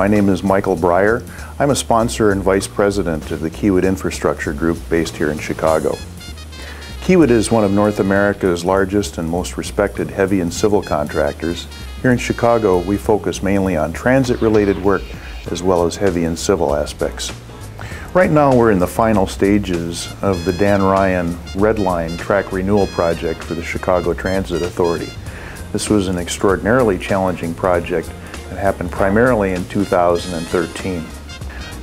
My name is Michael Breyer. I'm a sponsor and vice president of the Kiewit Infrastructure Group based here in Chicago. Kiewit is one of North America's largest and most respected heavy and civil contractors. Here in Chicago, we focus mainly on transit-related work as well as heavy and civil aspects. Right now we're in the final stages of the Dan Ryan Red Line track renewal project for the Chicago Transit Authority. This was an extraordinarily challenging project that happened primarily in 2013.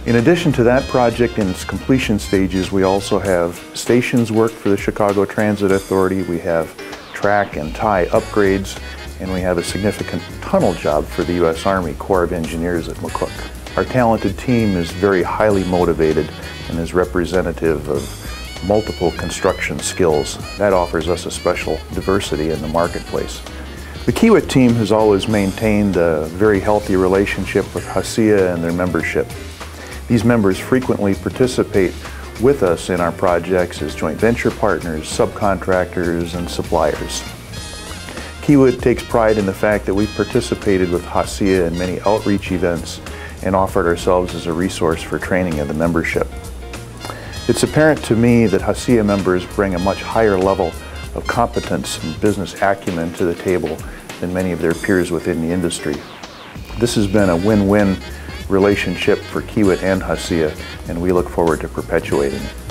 In addition to that project in its completion stages, we also have stations work for the Chicago Transit Authority, we have track and tie upgrades, and we have a significant tunnel job for the U.S. Army Corps of Engineers at McCook. Our talented team is very highly motivated and is representative of multiple construction skills. That offers us a special diversity in the marketplace. The Kiewit team has always maintained a very healthy relationship with HACIA and their membership. These members frequently participate with us in our projects as joint venture partners, subcontractors, and suppliers. Kiewit takes pride in the fact that we've participated with HACIA in many outreach events and offered ourselves as a resource for training of the membership. It's apparent to me that HACIA members bring a much higher level of competence and business acumen to the table than many of their peers within the industry. This has been a win-win relationship for Kiewit and HACIA, and we look forward to perpetuating it.